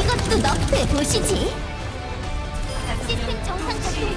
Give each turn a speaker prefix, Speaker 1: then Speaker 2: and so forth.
Speaker 1: 모두 너프해 보시지. 시스템 정상 작동